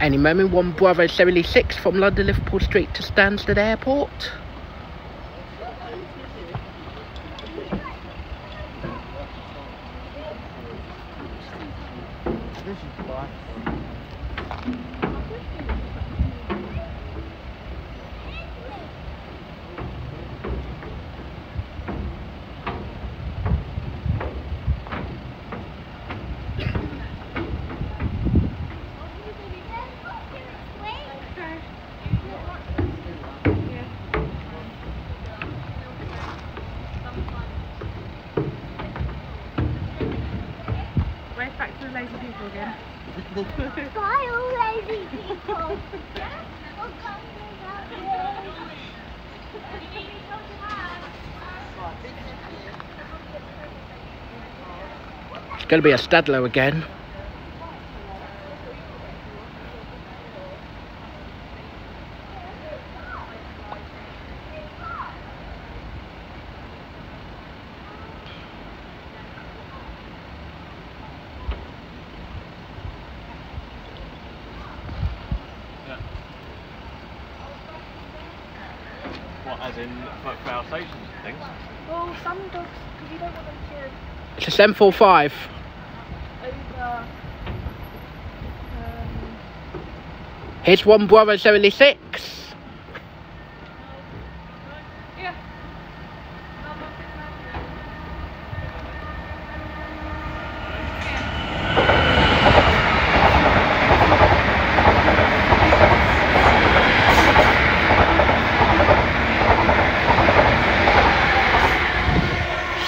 Any moment, one Bravo 76 from London Liverpool Street to Stansted Airport. Back to the lazy people again? Bye, all lazy people. It's going to be a Stadler again. What, as in for, for our stations and things? Well, some dogs, because you don't want them to It's a 745. over. Um, Here's one Bravo 76. Yeah.